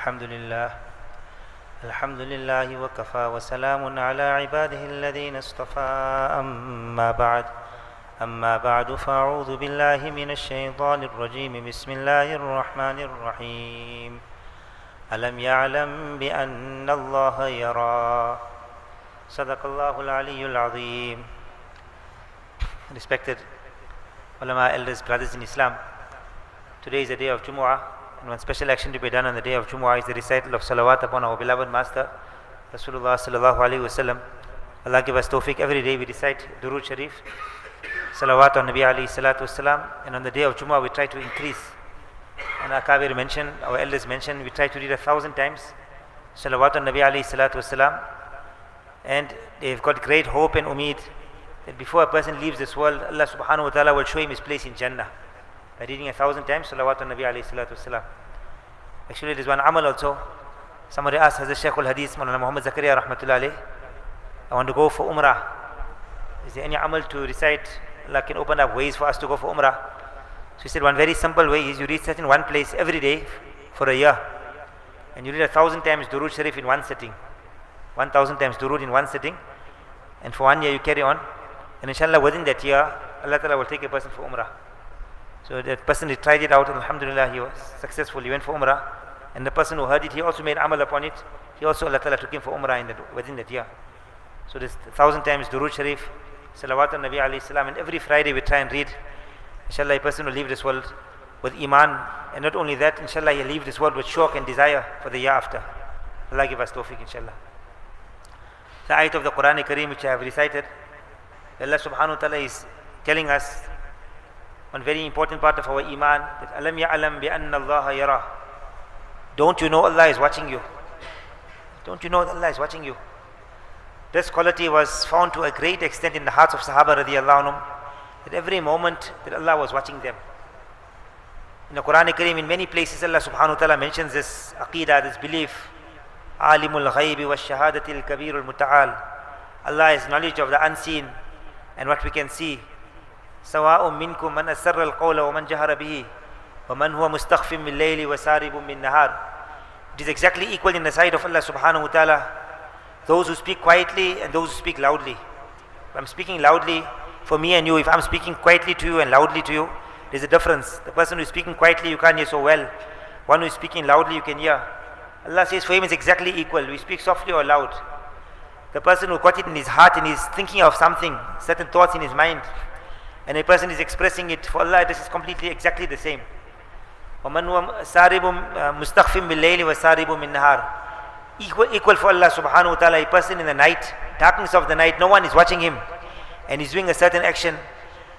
الحمد لله. الحمد لله وكفى وسلام على عباده الذين اصطفى. أما بعد أما بعد فأعوذ بالله من الشيطان الرجيم. بسم الله الرحمن الرحيم. ألم يعلم بأن الله يرى؟ صدق الله العلي العظيم. Respected ulama, elders, brothers in Islam, today is the day of Jumu'ah. One special action to be done on the day of Jumu'ah is the recital of salawat upon our beloved master Rasulullah sallallahu alaihi wasallam. Allah give us tawfiq every day we recite Durood Sharif, salawat on Nabi alayhi salatu wasalam and on the day of Jumu'ah we try to increase. And Akabir mentioned, our elders mentioned, we try to read a thousand times salawat on Nabi alayhi salatu wasalam and they've got great hope and umeed that before a person leaves this world, Allah subhanahu wa ta'ala will show him his place in Jannah reading a thousand times salawat Nabi alayhi salatu wasalam. Actually, there's one amal also. Somebody asked Hazrat Shaykh al Hadith, Maulana Muhammad Zakaria rahmatullah alayh, I want to go for Umrah. Is there any amal to recite? Allah can open up ways for us to go for Umrah. So he said, one very simple way is you recite in one place every day for a year. And you read a thousand times Durood Sharif in one sitting. One thousand times Durood in one sitting. And for one year you carry on. And inshallah within that year, Allah Ta'ala will take a person for Umrah. So that person he tried it out and Alhamdulillah he was successful. He went for Umrah. And the person who heard it, he also made amal upon it. He also Allah Ta'ala took him for Umrah in within that year. So this thousand times Durood Sharif, Salawat on Nabi alayhi salam, and every Friday we try and read. Inshallah, a person will leave this world with Iman. And not only that, inshallah, he'll leave this world with shauq and desire for the year after. Allah give us tawfiq, inshallah. The ayat of the Quran Kareem which I have recited, Allah subhanahu wa ta'ala is telling us one very important part of our iman that alam ya'lam bi anna Allah yara. Don't you know Allah is watching you? Don't you know Allah is watching you? This quality was found to a great extent in the hearts of Sahaba radiallahu anhum that every moment that Allah was watching them. In the Quran Kareem, in many places, Allah subhanahu wa ta'ala mentions this aqidah, this belief. Alimul ghaybi wa shahadatil kabirul muta'al. Allah has knowledge of the unseen and what we can see. سواء منكم من أسر القول ومن جهر به ومن هو مستخف بالليل وسارب بالنهار It is exactly equal in the sight of Allah subhanahu wa ta'ala. Those who speak quietly and those who speak loudly. If I'm speaking loudly for me and you, if I'm speaking quietly to you and loudly to you, there's a difference. The person who is speaking quietly you can't hear so well. One who is speaking loudly you can hear. Allah says for him it's exactly equal. We speak softly or loud. The person who got it in his heart and is thinking of something, certain thoughts in his mind, and a person is expressing it for Allah, this is completely exactly the same. وَمَنْ هُوَ سَارِبٌ مُسْتَخْفٍ بِاللَّيْلِ وَسَارِبٌ مِنْ نَهَارٍ equal, equal for Allah subhanahu wa ta'ala, a person in the night, darkness of the night, no one is watching him, and he's doing a certain action,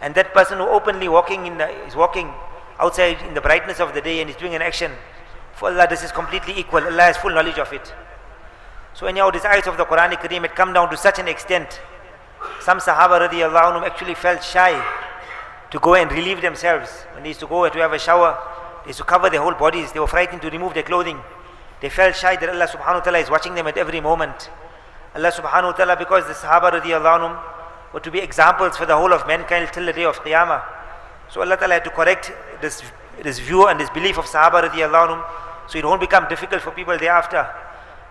and that person who openly walking in the, is walking outside in the brightness of the day and is doing an action, for Allah this is completely equal. Allah has full knowledge of it. So anyhow, these ayats of the Quranic Kareem had come down to such an extent, some Sahaba radiallahu actually felt shy to go and relieve themselves. When they used to go to have a shower, they used to cover their whole bodies. They were frightened to remove their clothing. They felt shy that Allah subhanahu wa ta'ala is watching them at every moment. Allah subhanahu wa ta'ala, because the Sahaba radiallahu were to be examples for the whole of mankind till the day of Qiyamah. So Allah ta'ala had to correct this, this view and this belief of Sahaba radiallahu so it won't become difficult for people thereafter.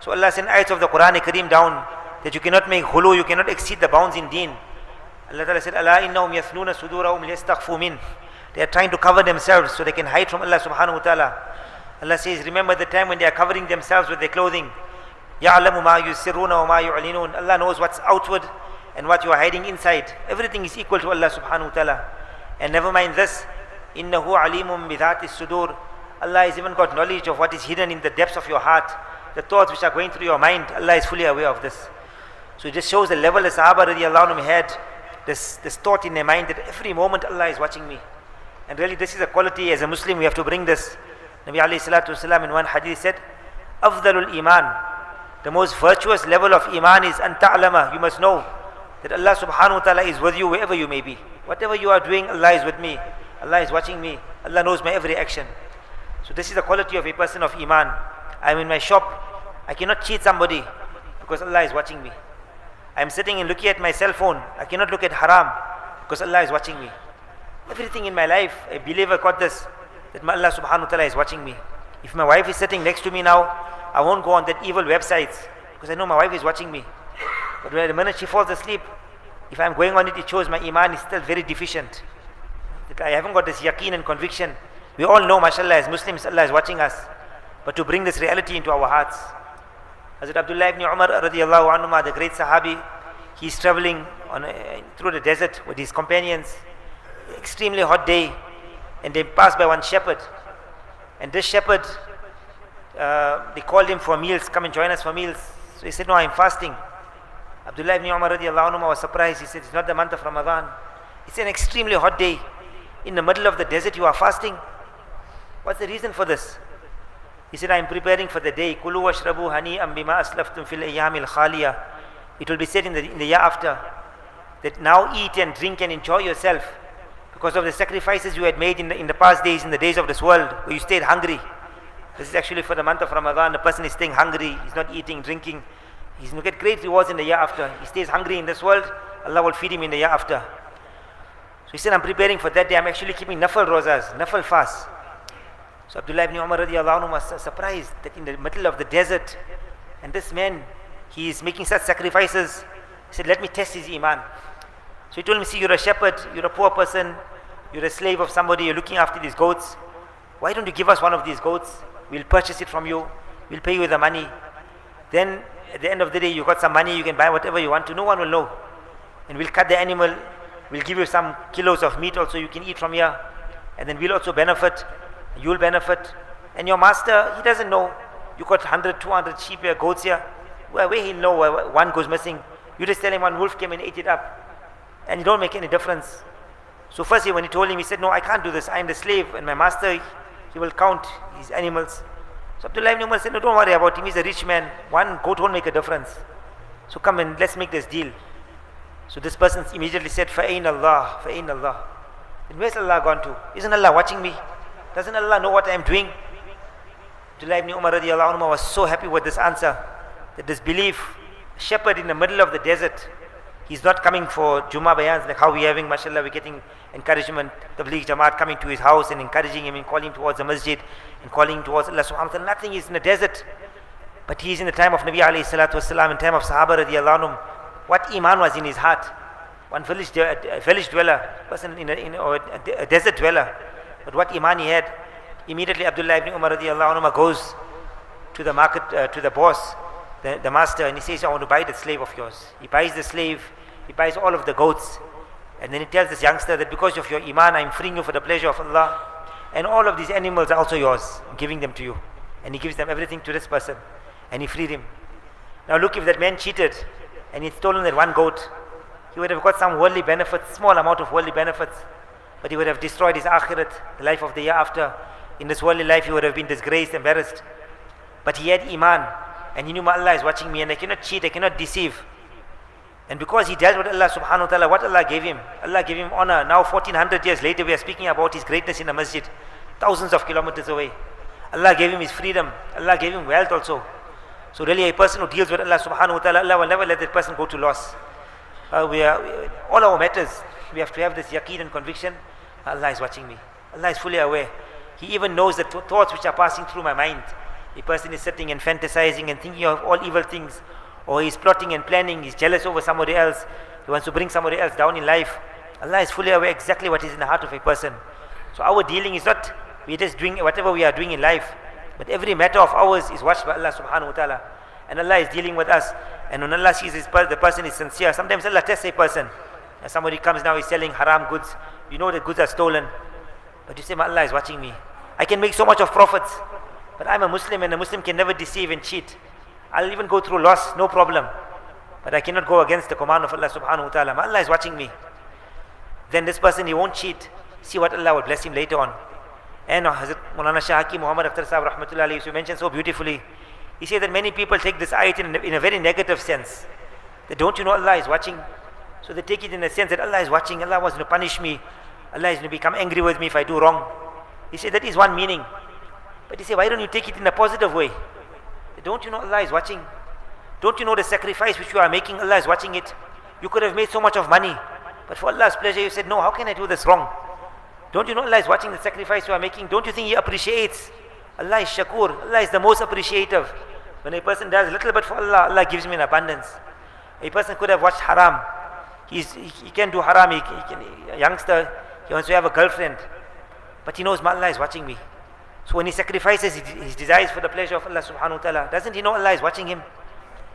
So Allah sent ayats of the Quran Kareem down that you cannot make ghuluw, you cannot exceed the bounds in deen. Allah Ta'ala said, Allah innahum yathnuna sudurahum liyastaghfu min. They are trying to cover themselves so they can hide from Allah subhanahu wa ta'ala. Allah says, remember the time when they are covering themselves with their clothing. يَعْلَمُ مَا يُسِرُّونَ وَمَا يُعْلِنُونَ Allah knows what's outward and what you are hiding inside. Everything is equal to Allah subhanahu wa ta'ala. And never mind this. إِنَّهُ عَلِيمٌ بِذَاتِ السُّدُورِ Allah has even got knowledge of what is hidden in the depths of your heart. The thoughts which are going through your mind, Allah is fully aware of this. So it just shows the level the Sahaba radiallahu anhum had, this, this thought in their mind that every moment Allah is watching me. And really this is a quality as a Muslim we have to bring this. Nabi alayhi salatu in one hadith said, Afdalul iman, the most virtuous level of iman is an ta'lama, you must know that Allah subhanahu wa ta'ala is with you wherever you may be. Whatever you are doing, Allah is with me. Allah is watching me. Allah knows my every action. So this is the quality of a person of iman. I'm in my shop, I cannot cheat somebody because Allah is watching me. I'm sitting and looking at my cell phone. I cannot look at haram because Allah is watching me. Everything in my life, a believer got this that Allah subhanahu wa ta'ala is watching me. If my wife is sitting next to me now, I won't go on that evil websites because I know my wife is watching me. But the minute she falls asleep, if I'm going on it, it shows my iman is still very deficient. That I haven't got this yaqeen and conviction. We all know, mashallah, as Muslims, Allah is watching us. But to bring this reality into our hearts. Hazrat Abdullah ibn Umar radiallahu anhu, the great Sahabi, he's traveling on a, through the desert with his companions. Extremely hot day. And they pass by one shepherd. And this shepherd, uh, they called him for meals, come and join us for meals. So he said, No, I'm fasting. Abdullah ibn Umar radiallahu anhu was surprised. He said, It's not the month of Ramadan. It's an extremely hot day. In the middle of the desert, you are fasting. What's the reason for this? He said, I'm preparing for the day. Kulu washrabu hani bima aslaftum fil ayyamil khaliya. It will be said in the, in the year after that now eat and drink and enjoy yourself because of the sacrifices you had made in the, in the past days, in the days of this world, where you stayed hungry. This is actually for the month of Ramadan. The person is staying hungry, he's not eating, drinking. He's going to get great rewards in the year after. He stays hungry in this world, Allah will feed him in the year after. So he said, I'm preparing for that day. I'm actually keeping nafal rozas, nafal fast. So Abdullah ibn Umar radiallahu was surprised that in the middle of the desert, and this man, he is making such sacrifices. He said, let me test his iman. So he told him, see, you're a shepherd, you're a poor person, you're a slave of somebody, you're looking after these goats. Why don't you give us one of these goats? We'll purchase it from you. We'll pay you the money. Then at the end of the day, you got some money, you can buy whatever you want to. No one will know. And we'll cut the animal. We'll give you some kilos of meat also you can eat from here. And then we'll also benefit. You'll benefit. And your master, he doesn't know. You got 100, 200 sheep here, goats here. Where, where he'll know where one goes missing. You just tell him one wolf came and ate it up. And it don't make any difference. So first when he told him, he said, no, I can't do this. I am the slave and my master, he will count his animals. So Abdullah ibn Umar said, no, don't worry about him. He's a rich man. One goat won't make a difference. So come and let's make this deal. So this person immediately said, Fa'ain Allah, Fa'ain Allah. Then where's Allah gone to? Isn't Allah watching me? Doesn't Allah know what I am doing? Abdullah ibn Umar radiallahu anhu was so happy with this answer that this belief, shepherd in the middle of the desert, He's not coming for Juma bayans like how we're having, mashallah, we're getting encouragement, the Tabligh Jamaat coming to his house and encouraging him and calling him towards the masjid and calling him towards Allah subhanahu wa ta'ala. Nothing is in the desert. But he's in the time of Nabi alayhi salatu wasalam, in time of Sahaba radiallahu anhum. What iman was in his heart? One village, a village dweller, person in a, in a, a desert dweller. But what iman he had? Immediately Abdullah ibn Umar radiallahu anhu goes to the market, uh, to the boss the, the master and he says, I want to buy the slave of yours. He buys the slave, he buys all of the goats. And then he tells this youngster that because of your iman, I'm freeing you for the pleasure of Allah. And all of these animals are also yours. I'm giving them to you. And he gives them everything to this person. And he freed him. Now look, if that man cheated and he'd stolen that one goat, he would have got some worldly benefits, small amount of worldly benefits. But he would have destroyed his akhirat, the life of the year after. In this worldly life, he would have been disgraced, embarrassed. But he had iman and he knew my Allah is watching me and I cannot cheat, I cannot deceive. And because he dealt with Allah subhanahu wa ta'ala, what Allah gave him? Allah gave him honor. Now 1400 years later we are speaking about his greatness in the masjid, thousands of kilometers away. Allah gave him his freedom. Allah gave him wealth also. So really a person who deals with Allah subhanahu wa ta'ala, Allah will never let that person go to loss. Uh, we are, all our matters, we have to have this yaqeen and conviction. Allah is watching me. Allah is fully aware. He even knows the thoughts which are passing through my mind. A person is sitting and fantasizing and thinking of all evil things, or he's plotting and planning, he's jealous over somebody else, he wants to bring somebody else down in life. Allah is fully aware exactly what is in the heart of a person. So our dealing is not we're just doing whatever we are doing in life, but every matter of ours is watched by Allah subhanahu wa ta'ala. And Allah is dealing with us. And when Allah sees this, the person is sincere, sometimes Allah tests a person. Somebody comes now, he's selling haram goods. You know the goods are stolen. But you say, My Allah is watching me. I can make so much of profits. But I'm a Muslim and a Muslim can never deceive and cheat. I'll even go through loss, no problem. But I cannot go against the command of Allah subhanahu wa ta'ala. Allah is watching me. Then this person, he won't cheat. See what Allah will bless him later on. And uh, Hazrat Maulana Shah Hakim Muhammad Akhtar Sahib Rahmatullah alayhi, you mentioned so beautifully. He said that many people take this ayat in, in a very negative sense. That don't you know Allah is watching? So they take it in a sense that Allah is watching, Allah wants to punish me, Allah is going to become angry with me if I do wrong. He said that is one meaning. But he said, why don't you take it in a positive way? Don't you know Allah is watching? Don't you know the sacrifice which you are making? Allah is watching it. You could have made so much of money. But for Allah's pleasure, you said, no, how can I do this wrong? Don't you know Allah is watching the sacrifice you are making? Don't you think He appreciates Allah is shakur. Allah is the most appreciative. When a person does a little bit for Allah, Allah gives him in abundance. A person could have watched haram. He's, he, can do haram. He, he can, a youngster, he wants to have a girlfriend. But he knows Allah is watching me. So when he sacrifices his, desires for the pleasure of Allah subhanahu wa ta'ala, doesn't he know Allah is watching him?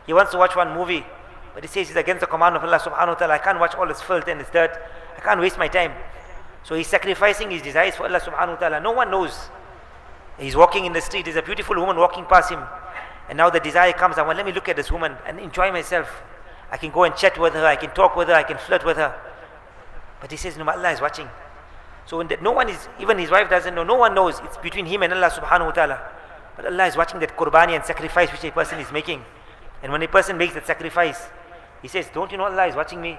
He wants to watch one movie, but he says it's against the command of Allah subhanahu wa ta'ala. I can't watch all this filth and this dirt. I can't waste my time. So he's sacrificing his desires for Allah subhanahu wa ta'ala. No one knows. He's walking in the street, there's a beautiful woman walking past him. And now the desire comes, I want let me look at this woman and enjoy myself. I can go and chat with her, I can talk with her, I can flirt with her. But he says, No, Allah is watching. So when no one is, even his wife doesn't know, no one knows. It's between him and Allah subhanahu wa ta'ala. But Allah is watching that qurbani and sacrifice which a person is making. And when a person makes that sacrifice, he says, Don't you know Allah is watching me?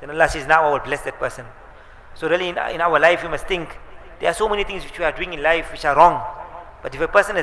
Then Allah says, Now I will bless that person. So really in, in our life we must think there are so many things which we are doing in life which are wrong. But if a person